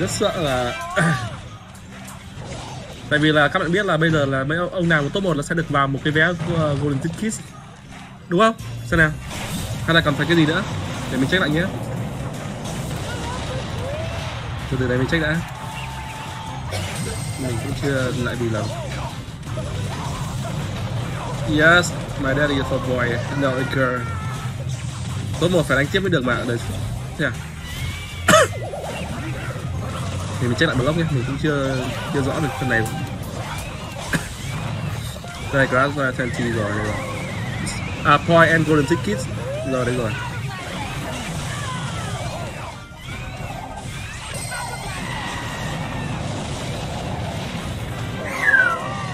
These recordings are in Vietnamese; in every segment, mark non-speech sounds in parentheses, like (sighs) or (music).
rất sợ là (coughs) tại vì là các bạn biết là bây giờ là mấy ông nào của top 1 là sẽ được vào một cái vé của Golden Ticket đúng không? Xem nào. Hay là còn phải cái gì nữa? Để mình check lại nhé. Từ từ đấy mình check đã. Mình cũng chưa lại vì lắm. Yes, my daddy is a boy, no, a girl. Top một phải đánh tiếp mới được mà. Đấy thế à? Thì mình check lại blog nhé mình cũng chưa chưa rõ được phần này. (coughs) Đây grass và twenty rồi, đây rồi. À point and golden tickets. Rồi, đây rồi.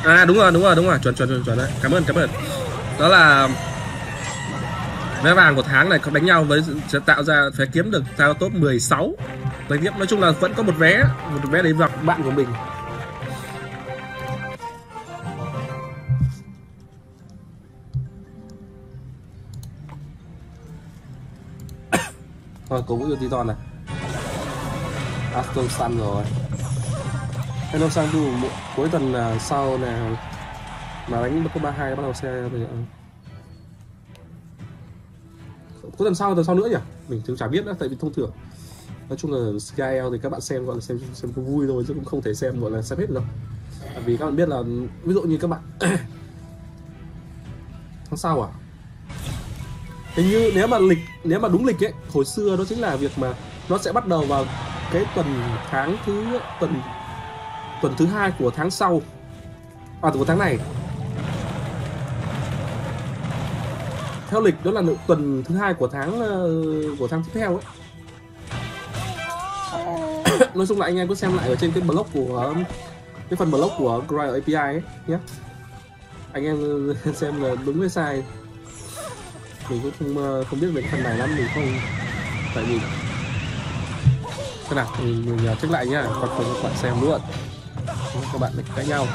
À đúng rồi đúng rồi đúng rồi. Chuẩn chuẩn chuẩn chuẩn đấy. Cảm ơn cảm ơn. Đó là vé vàng của tháng này, có đánh nhau với sẽ tạo ra phải kiếm được tao top 16 đánh tiếp nói chung là vẫn có một vé một vé để gặp bạn của mình. (coughs) Thôi cố vũ tí Titan này. Aston Sun rồi. Hello sang du cuối tuần à, sau này, mà đánh có ba hai bắt đầu xe bây giờ. Cuối tuần sau tuần sau nữa nhỉ? Mình cũng chả biết nữa, tại vì thông thường nói chung là Skyl thì các bạn xem gọi là xem xem có vui thôi chứ cũng không thể xem, gọi là xem hết được. Vì các bạn biết là, ví dụ như các bạn (coughs) tháng sau à? Hình như nếu mà lịch, nếu mà đúng lịch ấy, hồi xưa đó chính là việc mà nó sẽ bắt đầu vào cái tuần tháng thứ, tuần tuần thứ hai của tháng sau. À của tháng này. Theo lịch đó là tuần thứ hai của tháng ờ, của tháng tiếp theo ấy nói chung là anh em cứ xem lại ở trên cái blog của cái phần blog của cry API ấy nhé anh em (laughs) xem là đúng hay sai. Mình cũng không ờ, không biết về cái phần này lắm mình không tại vì thế nào? Mình, mình ờ, check lại nhá còn phần các bạn xem luôn. Các bạn lại cãi nhau.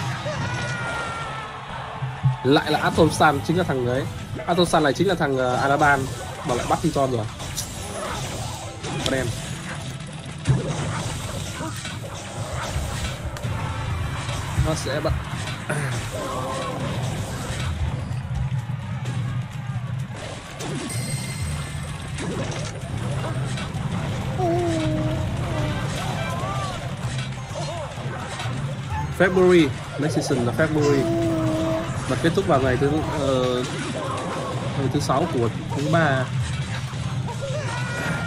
Lại là atom san chính là thằng đấy atom san này chính là thằng ờ, uh, Araban mà lại bắt Titon rồi con em. Nó sẽ bật. February next season là February. Và kết thúc vào ngày thứ uh, ngày thứ sáu của thứ ba.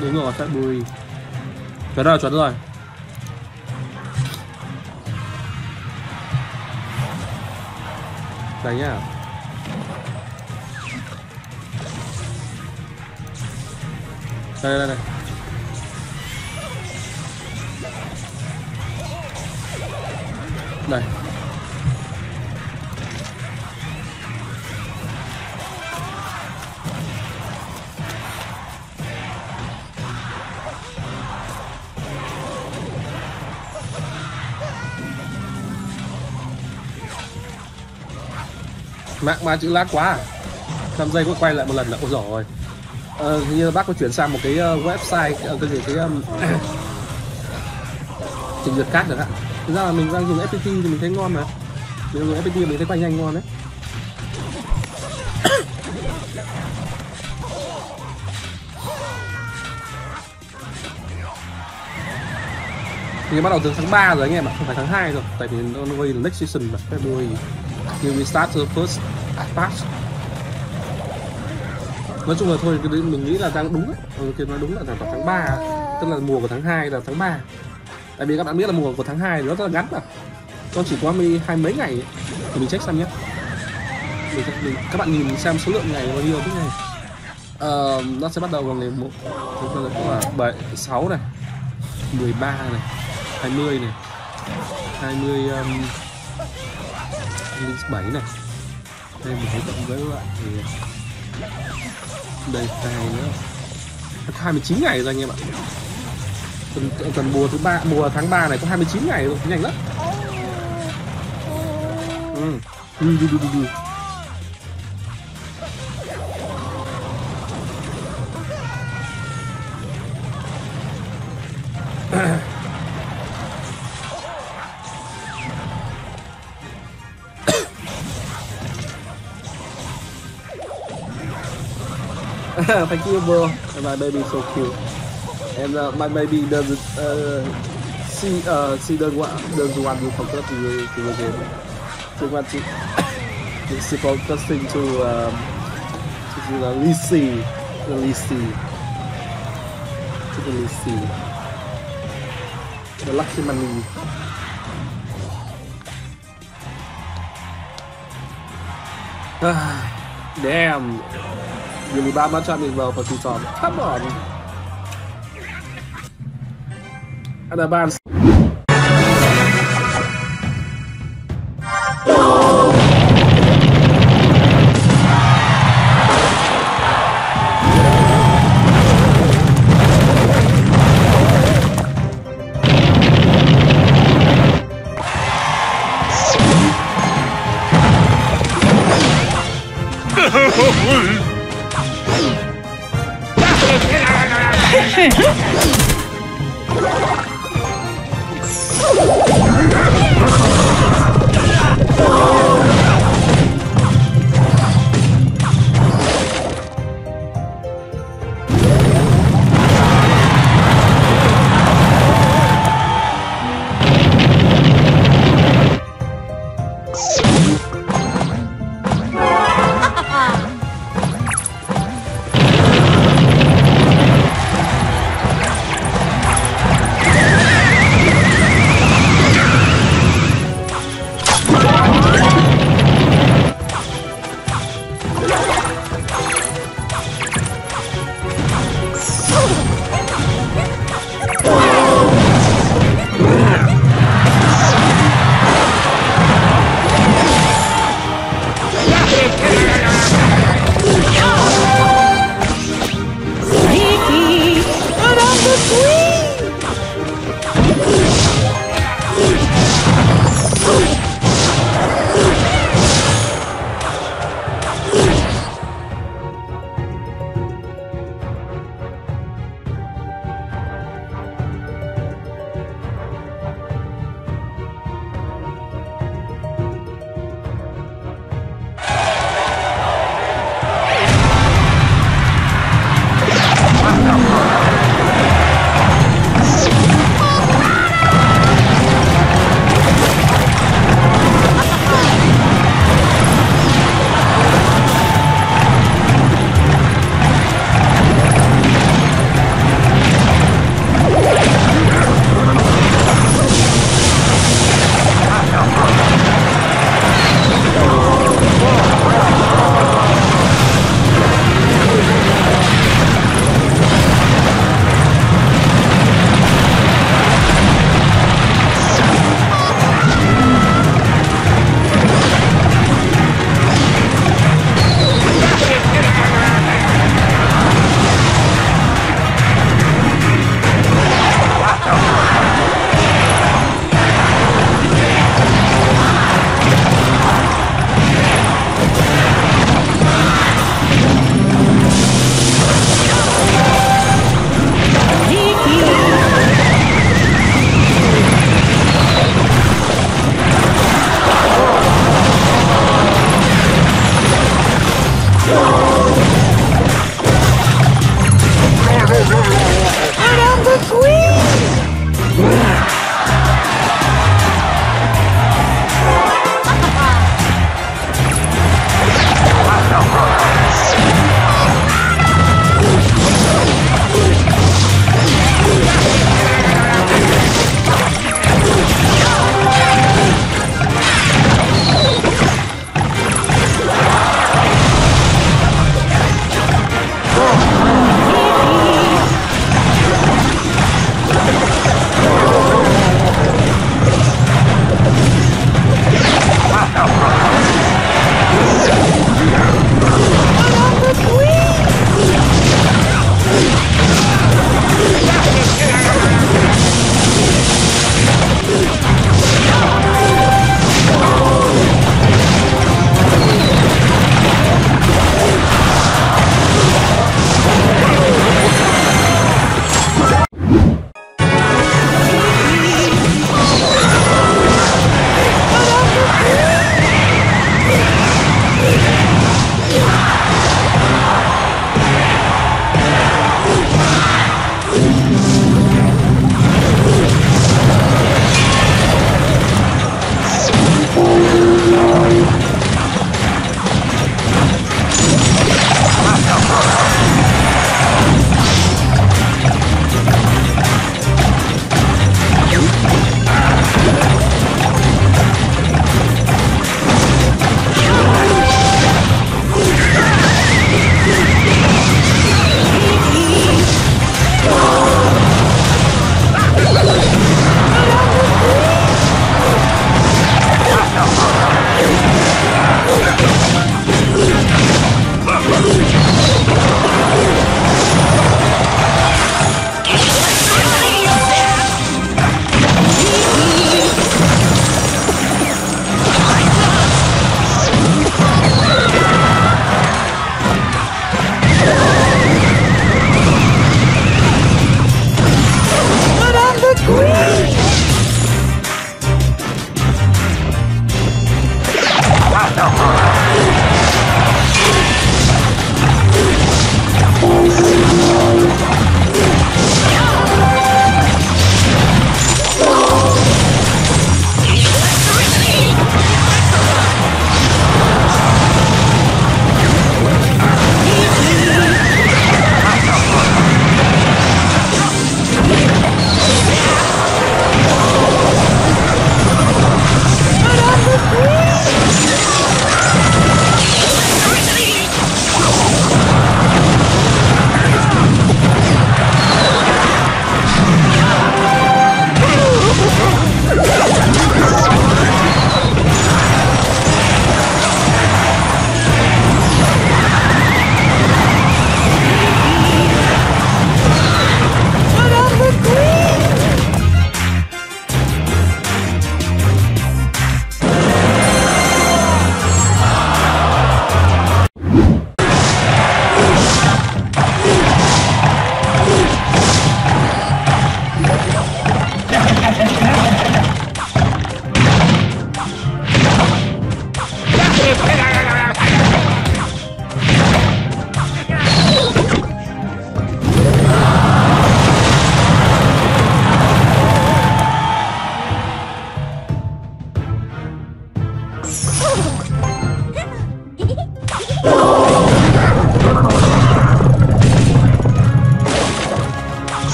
Đúng rồi February. Chuẩn rồi chuẩn rồi. Đây nhá. Đây đây đây. Đây. Mạng ba chữ lát quá à? 5 giây có quay lại một lần là ôi rồi ờ, như bác có chuyển sang một cái uh, website ờ, cái gì cái um, (coughs) trình duyệt cát được ạ thực ra là mình đang dùng fpt thì mình thấy ngon mà. Mình dùng fpt mình thấy quay nhanh ngon đấy. Thì bắt đầu từ tháng 3 rồi anh em ạ không phải tháng 2 rồi. Tại vì nó gây là next season mà. February. Như we start the first patch nói chung là thôi cái đấy mình nghĩ là đang đúng ấy ừ, thì nói đúng là vào tháng 3 tức là mùa của tháng 2 là tháng 3 tại vì các bạn biết là mùa của tháng 2 nó rất là ngắn mà. Nó chỉ có mấy, hai mấy ngày ấy. thì mình check xem nhé. Mình, mình, các bạn nhìn xem số lượng ngày bao nhiêu thế này. Uh, nó sẽ bắt đầu vào ngày một chúng ta là bảy sáu này 13 này 20 này 20 um, 7 này đây mình thấy cộng với lại thì đây này nữa. 29 ngày rồi anh em ạ. Tuần, tuần mùa thứ ba mùa tháng 3 này có 29 ngày rồi nhanh lắm. Ừ. Ừ, ừ, ừ, ừ. (laughs) Thank you, bro. And my baby so cute. And uh, my baby doesn't uh, see uh, see the one doesn't want to focus (coughs) to the to the game. She want to she focusing to um, to the Lissy, the Lissy, to the Lissy, the. Ah, (sighs) Damn. Really bad my Chinese well for two times. Come on. And a band.